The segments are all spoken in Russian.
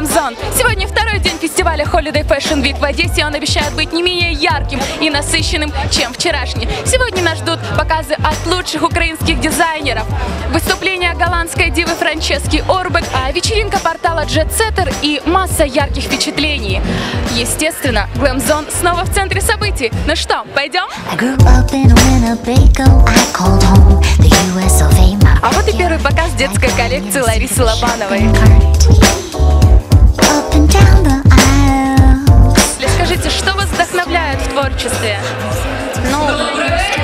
Glam Zone. Сегодня второй день фестиваля Holiday Fashion Week в Одессе. Он обещает быть не менее ярким и насыщенным, чем вчерашний. Сегодня нас ждут показы от лучших украинских дизайнеров, выступления голландской дивы Франчески Орбек, а вечеринка портала Jet Setter и масса ярких впечатлений. Естественно, Glam Zone снова в центре событий. Ну что, пойдем? А вот и первый показ детской коллекции Ларисы Лобановой. Вдохновляет в творчестве? Ну,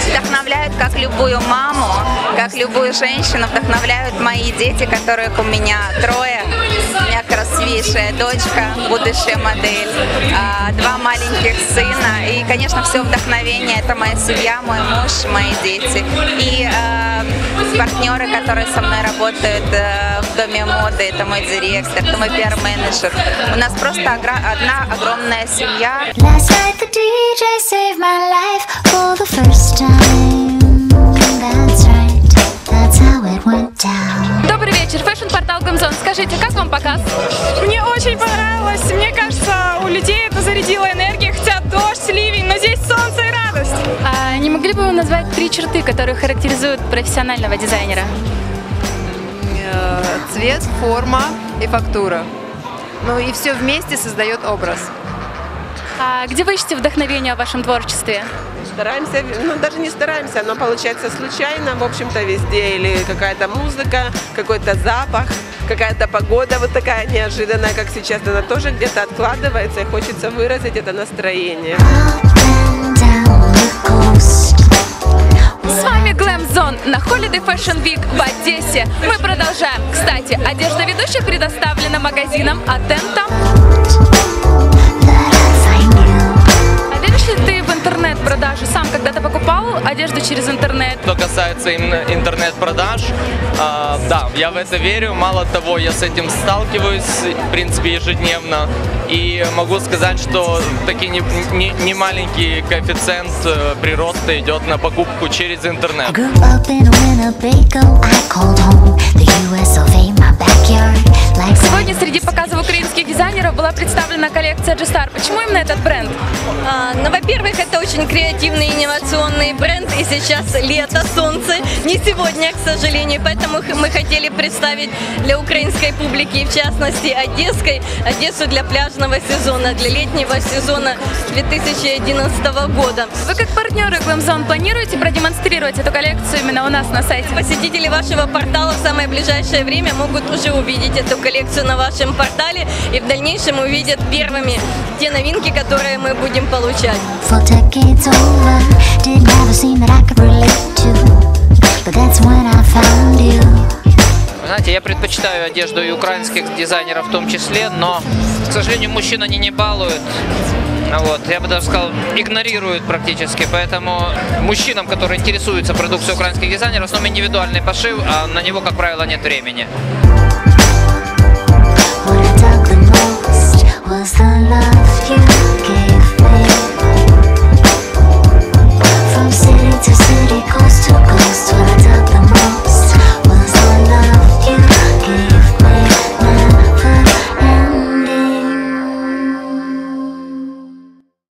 вдохновляют как любую маму, как любую женщину, вдохновляют мои дети, которых у меня трое. У меня красивейшая дочка, будущая модель, а, два маленьких сына. И, конечно, все вдохновение – это моя семья, мой муж, мои дети. И а, партнеры, которые со мной работают э, в Доме моды, это мой директор, это мой пиар-менеджер. У нас просто одна огромная семья. Last night the DJ saved my life for the first time. That's right. That's how it went down. Добрый вечер, фэшн-портал Гамзон. Скажите, как вам показ? Мне очень понравилось. Мне кажется, у людей это зарядило энергией, хотя дождь, ливень, но здесь солнце и радость. А не могли бы вы назвать три черты, которые характеризуют профессионального дизайнера? Цвет, форма и фактура. Ну и все вместе создает образ. А где вы ищете вдохновение в вашем творчестве? Стараемся, ну даже не стараемся, оно получается случайно, в общем-то, везде. Или какая-то музыка, какой-то запах, какая-то погода вот такая неожиданная, как сейчас, она тоже где-то откладывается, и хочется выразить это настроение. Glam Zone на Holiday Fashion Week в Одессе. Мы продолжаем. Кстати, одежда ведущих предоставлена магазином Атента. Одежду через интернет? Что касается именно интернет-продаж, а, да, я в это верю. Мало того, я с этим сталкиваюсь, в принципе, ежедневно. И могу сказать, что таки не, не- не маленький коэффициент э, прироста идет на покупку через интернет. Сегодня среди показов украинских дизайнеров была представлена коллекция G-Star. Почему именно этот бренд? А, Ну, во-первых, это очень креативный инновационный бренд, и сейчас лето, солнце, не сегодня, к сожалению, поэтому мы хотели представить для украинской публики, в частности одесской, Одессу для пляжного сезона, для летнего сезона 2011 года. Вы как партнеры Zone планируете продемонстрировать эту коллекцию именно у нас на сайте? Посетители вашего портала в самое ближайшее время могут уже увидеть эту коллекцию на вашем портале и в дальнейшем увидят первыми те новинки, которые мы будем получать. for decades over. Didn't have a scene that I could relate to. But that's when I found you. Вы Знаете, я предпочитаю одежду и украинских дизайнеров в том числе, но, к сожалению, мужчин они не балуют. Ну Вот, я бы даже сказал, игнорируют практически. Поэтому мужчинам, которые интересуются продукцией украинских дизайнеров, в основном индивидуальный пошив, а на него, как правило, нет времени. Was the love you